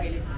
eles.